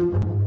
blue.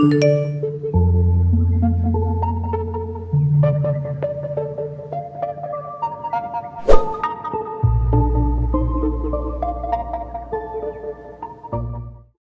Música